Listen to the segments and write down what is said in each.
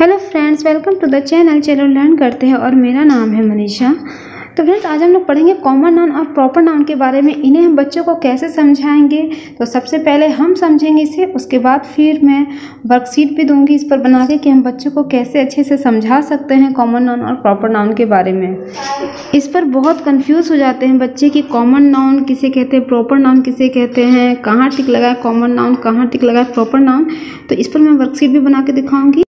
Hello friends welcome to the channel चलो learn करते हैं और मेरा नाम है मनीषा। तो फ्रेंड्स आज हम लोग पढ़ेंगे कॉमन नाउन और प्रॉपर नाउन के बारे में। इन्हें हम बच्चों को कैसे समझाएँगे? तो सबसे पहले हम समझेंगे इसे, उसके बाद फिर मैं वर्कशीट भी दूँगी इस पर बना के कि हम बच्चों को कैसे अच्छे से समझा सकते हैं कॉमन नाउन और प्रॉपर नाउन के बारे में। इस पर बहुत कन्फ्यूज़ हो जाते हैं बच्चे कि कॉमन नाउन किसे कहते हैं प्रॉपर नाउन किसे कहते हैं, कहाँ टिक लगाए कॉमन नाउन कहाँ टिक लगाए प्रॉपर नाउन तो इस पर मैं वर्कशीट भी बना के दिखाऊँगी।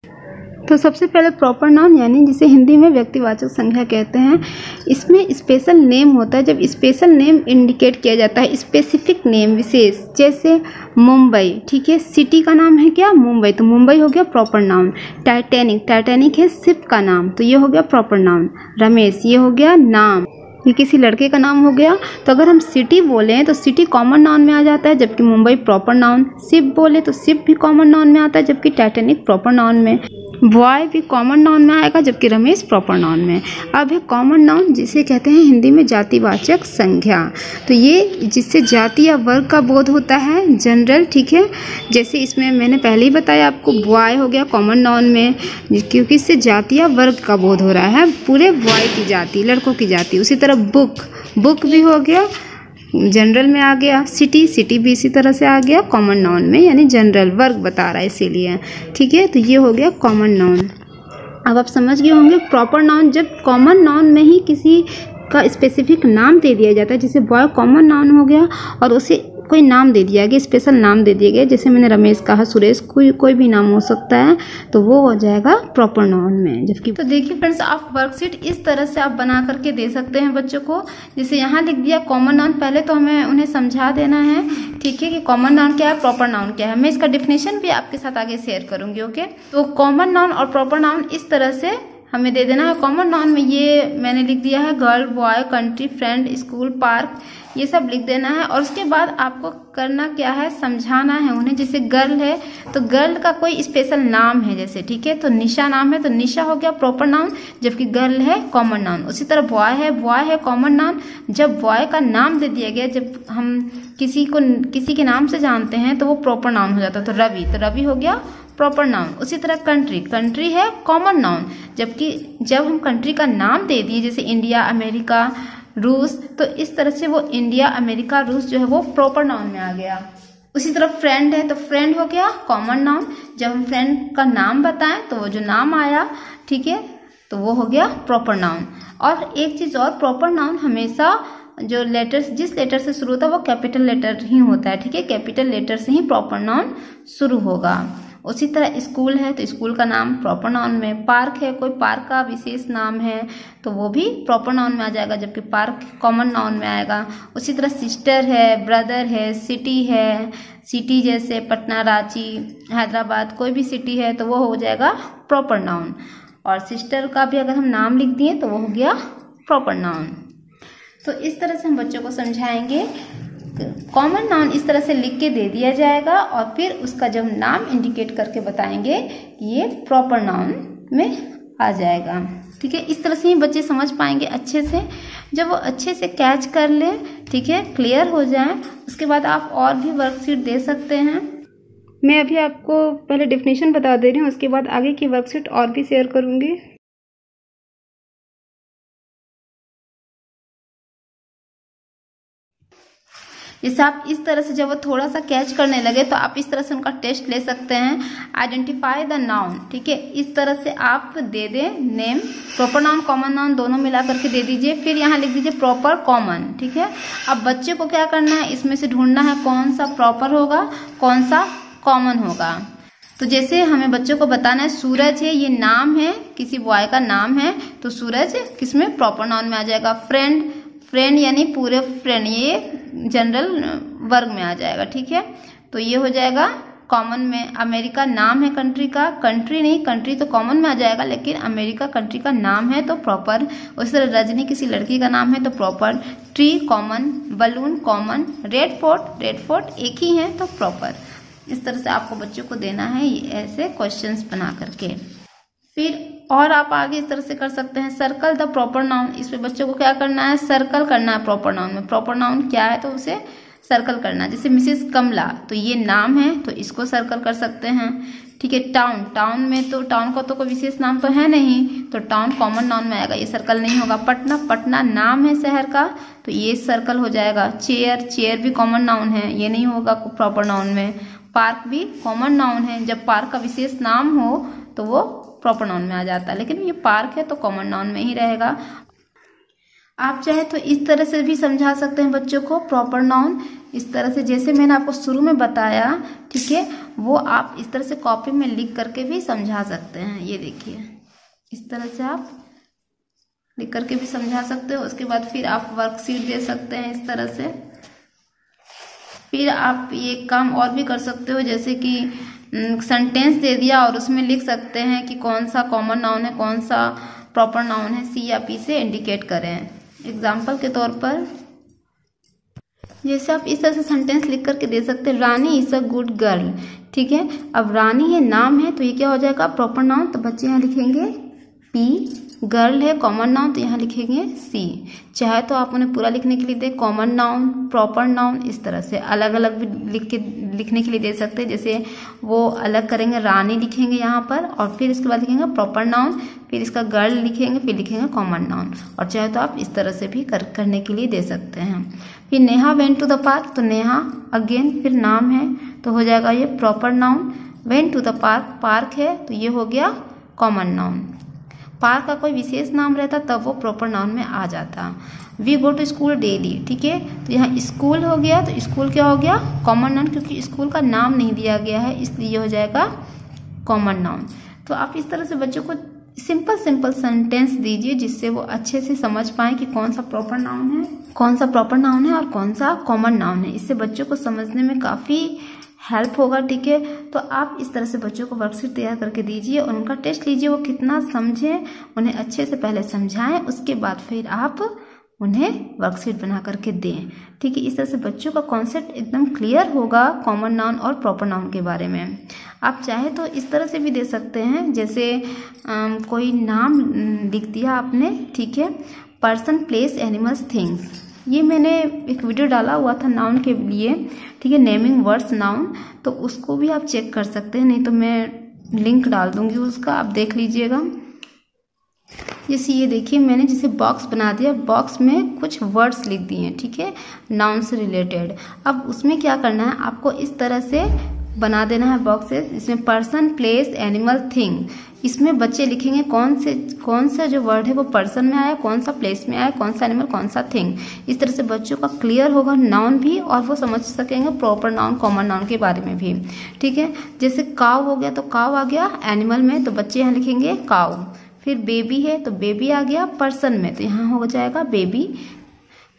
तो सबसे पहले प्रॉपर नाउन यानी जिसे हिंदी में व्यक्तिवाचक संख्या कहते हैं, इसमें स्पेशल नेम होता है। जब स्पेशल नेम इंडिकेट किया जाता है स्पेसिफिक नेम विशेष, जैसे मुंबई, ठीक है? सिटी का नाम है क्या? मुंबई। तो मुंबई हो गया प्रॉपर नाउन टाइटैनिक टाइटैनिक है शिप का नाम। तो ये हो गया प्रॉपर नाउन रमेश, ये हो गया नाम। ये किसी लड़के का नाम हो गया। तो अगर हम सिटी बोलें तो सिटी कॉमन नाउन में आ जाता है, जबकि मुंबई प्रॉपर नाउन शिप बोले तो शिप भी कॉमन नाउन में आता है, जबकि टाइटेनिक प्रॉपर नाउन में। बॉय भी कॉमन नाउन में आएगा, जबकि रमेश प्रॉपर नाउन में। अब है कॉमन नाउन जिसे कहते हैं हिंदी में जातिवाचक संख्या तो ये जिससे जाति या वर्ग का बोध होता है जनरल ठीक है? जैसे इसमें मैंने पहले ही बताया आपको बॉय हो गया कॉमन नाउन में, क्योंकि इससे जाति या वर्ग का बोध हो रहा है। पूरे बॉय की जाति, लड़कों की जाति, उसी तरह बुक बुक भी हो गया जनरल में आ गया सिटी सिटी भी इसी तरह से आ गया कॉमन नाउन में, यानी जनरल वर्ग बता रहा है इसीलिए। ठीक है तो ये हो गया कॉमन नाउन अब आप समझ गए होंगे प्रॉपर नाउन जब कॉमन नाउन में ही किसी का स्पेसिफिक नाम दे दिया जाता है, जैसे बॉय कॉमन नाउन हो गया, और उसे कोई नाम दे दिया गया स्पेशल नाम दे दिया गया, जैसे मैंने रमेश कहा, सुरेश, कोई कोई भी नाम हो सकता है तो वो हो जाएगा प्रॉपर नाउन में, जबकि तो देखिए फ्रेंड्स आप वर्कशीट इस तरह से आप बना करके दे सकते हैं बच्चों को, जैसे यहाँ लिख दिया कॉमन नाउन पहले तो हमें उन्हें समझा देना है, ठीक है कि कॉमन नाउन क्या है प्रॉपर नाउन क्या है, मैं इसका डिफिनेशन भी आपके साथ आगे शेयर करूँगी ओके तो कॉमन नाउन और प्रॉपर नाउन इस तरह से हमें दे देना। है कॉमन नाउन में ये मैंने लिख दिया है girl boy country friend school park ये सब लिख देना है। और उसके बाद आपको करना क्या है, समझाना है उन्हें। जैसे गर्ल है तो गर्ल का कोई स्पेशल नाम है जैसे, ठीक है? तो निशा नाम है तो निशा हो गया प्रॉपर नाउन जबकि गर्ल है कॉमन नाउन उसी तरह बॉय है बॉय है कॉमन नाउन जब बॉय का नाम दे दिया गया, जब हम किसी को, किसी के नाम से जानते हैं तो वो प्रॉपर नाउन हो जाता है। तो रवि तो रवि हो गया प्रॉपर नाउन उसी तरह कंट्री कंट्री है कॉमन नाउन जबकि जब हम कंट्री का नाम दे दिए, जैसे इंडिया अमेरिका रूस तो इस तरह से वो इंडिया अमेरिका रूस जो है वो प्रॉपर नाउन में आ गया. उसी तरह फ्रेंड है तो फ्रेंड हो गया कॉमन नाउन जब हम फ्रेंड का नाम बताएँ तो वो जो नाम आया, ठीक है तो वो हो गया प्रॉपर नाउन और एक चीज़ और प्रॉपर नाउन हमेशा जो लेटर्स जिस लेटर से शुरू होता है, वो कैपिटल लेटर ही होता है, ठीक है? कैपिटल लेटर से ही प्रॉपर नाउन शुरू होगा. उसी तरह स्कूल है तो स्कूल का नाम प्रॉपर नाउन में पार्क है। कोई पार्क का विशेष नाम है तो वो भी प्रॉपर नाउन में आ जाएगा, जबकि पार्क कॉमन नाउन में आएगा। उसी तरह सिस्टर है, ब्रदर है, सिटी है, सिटी जैसे पटना, रांची, हैदराबाद, कोई भी सिटी है तो वो हो जाएगा प्रॉपर नाउन और सिस्टर का भी अगर हम नाम लिख दिए तो वो हो गया प्रॉपर नाउन तो इस तरह से हम बच्चों को समझाएँगे। कॉमन नाउन इस तरह से लिख के दे दिया जाएगा और फिर उसका जब नाम इंडिकेट करके बताएँगे कि ये प्रॉपर नाउन में आ जाएगा। ठीक है? इस तरह से ही बच्चे समझ पाएँगे अच्छे से। जब वो अच्छे से कैच कर ले, ठीक है क्लियर हो जाए, उसके बाद आप और भी वर्कशीट दे सकते हैं। मैं अभी आपको पहले डिफिनेशन बता दे रही हूँ, उसके बाद आगे की वर्कशीट और भी शेयर करूँगी। जैसे आप इस तरह से जब वो थोड़ा सा कैच करने लगे तो आप इस तरह से उनका टेस्ट ले सकते हैं। आइडेंटिफाई द नाउन ठीक है? इस तरह से आप दे दें name proper noun common noun दोनों मिला करके दे दीजिए। फिर यहाँ लिख दीजिए प्रॉपर कॉमन ठीक है? अब बच्चे को क्या करना है? इसमें से ढूंढना है कौन सा प्रॉपर होगा, कौन सा कॉमन होगा। तो जैसे हमें बच्चों को बताना है, सूरज है, ये नाम है, किसी बॉय का नाम है तो सूरज किसमें? प्रॉपर नाउन में आ जाएगा। फ्रेंड फ्रेंड यानी पूरे फ्रेंड ये जनरल वर्ग में आ जाएगा, ठीक है? तो ये हो जाएगा कॉमन में, अमेरिका नाम है कंट्री का कंट्री नहीं कंट्री तो कॉमन में आ जाएगा, लेकिन अमेरिका कंट्री का नाम है तो प्रॉपर उस तरह रजनी किसी लड़की का नाम है तो proper tree common balloon common Red Fort Red Fort एक ही है तो प्रॉपर इस तरह से आपको बच्चों को देना है ऐसे क्वेश्चंस बना करके। फिर और आप आगे इस तरह से कर सकते हैं। सर्कल द प्रॉपर नाउन इस पे बच्चों को क्या करना है? सर्कल करना है प्रॉपर नाउन में। प्रॉपर नाउन क्या है? तो उसे सर्कल करना है। जैसे मिसेस कमला तो ये नाम है तो इसको सर्कल कर सकते हैं। ठीक है टाउन टाउन में तो टाउन का तो कोई विशेष नाम तो है नहीं। तो टाउन कॉमन नाउन में आएगा। ये सर्कल नहीं होगा। पटना पटना नाम है शहर का तो ये सर्कल हो जाएगा। चेयर चेयर भी कॉमन नाउन है। ये नहीं होगा प्रॉपर नाउन में। पार्क भी कॉमन नाउन है। जब पार्क का विशेष नाम हो तो वो प्रॉपर नाउन में आ जाता है। लेकिन ये पार्क है तो कॉमन नाउन में ही रहेगा। आप चाहे तो इस तरह से भी समझा सकते हैं बच्चों को प्रॉपर नाउन इस तरह से जैसे मैंने आपको शुरू में बताया, ठीक है, वो आप इस तरह से कॉपी में लिख करके भी समझा सकते हैं। ये देखिए, इस तरह से आप लिख करके भी समझा सकते हो। उसके बाद फिर आप वर्कशीट दे सकते हैं इस तरह से। फिर आप ये काम और भी कर सकते हो, जैसे कि सेंटेंस दे दिया और उसमें लिख सकते हैं कि कौन सा कॉमन नाउन है, कौन सा प्रॉपर नाउन है सी या पी से इंडिकेट करें। एग्ज़ाम्पल के तौर पर, जैसे आप इस तरह से सेंटेंस लिख करके दे सकते हैं, Rani is a good girl ठीक है? अब रानी है नाम है तो ये क्या हो जाएगा? प्रॉपर नाउन तो बच्चे यहाँ लिखेंगे पी गर्ल है कॉमन नाउन तो यहाँ लिखेंगे सी चाहे तो आप उन्हें पूरा लिखने के लिए दे कॉमन नाउन प्रॉपर नाउन इस तरह से अलग अलग भी लिख के, लिखने के लिए दे सकते हैं। जैसे वो अलग करेंगे, रानी लिखेंगे यहाँ पर, और फिर इसके बाद लिखेंगे प्रॉपर नाउन फिर इसका गर्ल लिखेंगे, फिर लिखेंगे कॉमन नाउन और चाहे तो आप इस तरह से भी कर, करने के लिए दे सकते हैं। फिर Neha went to the park तो नेहा अगेन फिर नाम है तो हो जाएगा ये proper noun went to the park park है तो ये हो गया कॉमन नाउन पार्क का कोई विशेष नाम रहता, तब वो प्रॉपर नाउन में आ जाता। We go to school daily ठीक है? तो यहाँ स्कूल हो गया तो स्कूल क्या हो गया? कॉमन नाउन क्योंकि स्कूल का नाम नहीं दिया गया है, इसलिए हो जाएगा कॉमन नाउन तो आप इस तरह से बच्चों को सिंपल सिंपल सेंटेंस दीजिए, जिससे वो अच्छे से समझ पाए कि कौन सा प्रॉपर नाउन है, कौन सा प्रॉपर नाउन है और कौन सा कॉमन नाउन है। इससे बच्चों को समझने में काफ़ी हेल्प होगा ठीक है? तो आप इस तरह से बच्चों को वर्कशीट तैयार करके दीजिए और उनका टेस्ट लीजिए। वो कितना समझे उन्हें अच्छे से पहले समझाएँ उसके बाद फिर आप उन्हें वर्कशीट बना करके दें। ठीक है इस तरह से बच्चों का कॉन्सेप्ट एकदम क्लियर होगा कॉमन नाउन और प्रॉपर नाउन के बारे में। आप चाहे तो इस तरह से भी दे सकते हैं जैसे आ, कोई नाम लिख दिया आपने ठीक है? पर्सन प्लेस एनिमल्स थिंग्स ये मैंने एक वीडियो डाला हुआ था नाउन के लिए, ठीक है नेमिंग वर्ड्स नाउन तो उसको भी आप चेक कर सकते हैं, नहीं तो मैं लिंक डाल दूँगी उसका, आप देख लीजिएगा। जैसे ये देखिए, मैंने जैसे बॉक्स बना दिया बॉक्स में कुछ वर्ड्स लिख दिए हैं, ठीक है नाउन से रिलेटेड अब उसमें क्या करना है, आपको इस तरह से बना देना है बॉक्सेस इसमें पर्सन प्लेस एनिमल थिंग इसमें बच्चे लिखेंगे कौन से, कौन सा जो वर्ड है वो पर्सन में आया, कौन सा प्लेस में आया, कौन सा एनिमल कौन सा थिंग इस तरह से बच्चों का क्लियर होगा नाउन भी और वो समझ सकेंगे प्रॉपर नाउन कॉमन नाउन के बारे में भी। ठीक है? जैसे काव हो गया तो काव आ गया एनिमल में तो बच्चे यहाँ लिखेंगे काव फिर बेबी है तो बेबी आ गया पर्सन में तो यहाँ हो जाएगा बेबी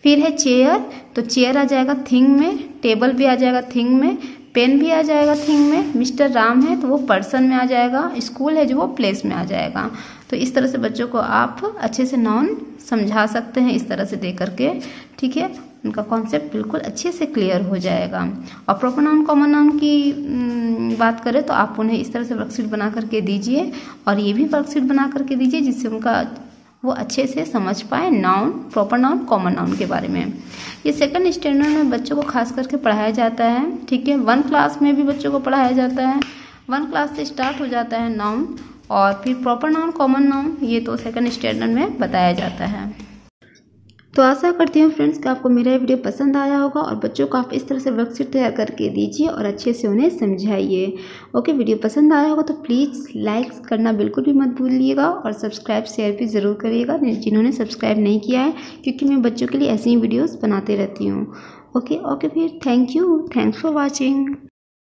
फिर है चेयर तो चेयर आ जाएगा थिंग में टेबल भी आ जाएगा थिंग में। पेन भी आ जाएगा थिंग में, मिस्टर राम है तो वो पर्सन में आ जाएगा, स्कूल है जो वो प्लेस में आ जाएगा। तो इस तरह से बच्चों को आप अच्छे से नाउन समझा सकते हैं इस तरह से दे करके, ठीक है? उनका कॉन्सेप्ट बिल्कुल अच्छे से क्लियर हो जाएगा। और प्रॉपर नाउन कॉमन नाउन की बात करें तो आप उन्हें इस तरह से वर्कशीट बना करके दीजिए और ये भी वर्कशीट बना करके दीजिए जिससे उनका वो अच्छे से समझ पाए noun proper noun common noun के बारे में। ये सेकंड स्टैंडर्ड में बच्चों को खास करके पढ़ाया जाता है, ठीक है? वन क्लास में भी बच्चों को पढ़ाया जाता है। वन क्लास से स्टार्ट हो जाता है नाउन और फिर प्रॉपर नाउन कॉमन नाउन ये तो सेकंड स्टैंडर्ड में बताया जाता है। तो आशा करती हूँ फ्रेंड्स कि आपको मेरा वीडियो पसंद आया होगा और बच्चों को आप इस तरह से वर्कशीट तैयार करके दीजिए और अच्छे से उन्हें समझाइए। ओके, वीडियो पसंद आया होगा तो प्लीज़ लाइक करना बिल्कुल भी मत भूलिएगा और सब्सक्राइब शेयर भी ज़रूर करिएगा जिन्होंने सब्सक्राइब नहीं किया है, क्योंकि मैं बच्चों के लिए ऐसी ही वीडियोज़ बनाते रहती हूँ। ओके ओके फिर thank you thanks for watching